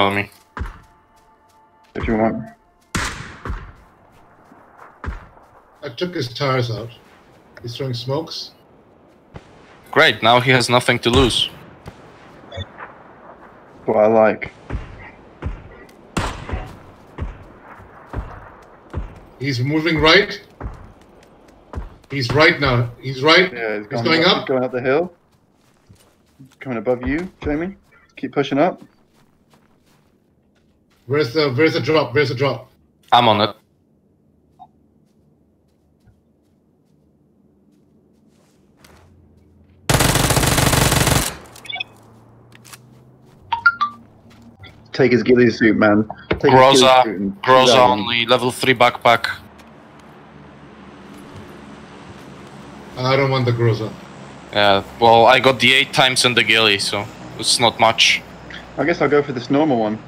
front of me. If you want. I took his tires out. He's throwing smokes. Great, now he has nothing to lose. What I like. He's moving right. He's right now. He's right. Yeah, he's, He's going going up. up. He's going up the hill. Coming above you, Jamie. Keep pushing up. Where's the Where's the drop? Where's the drop? I'm on it. Take his ghillie suit, man. Take his Groza, ghillie suit and Groza only, level 3 backpack. I don't want the Groza. Yeah, well, I got the 8 times in the ghillie, so it's not much. I guess I'll go for this normal one.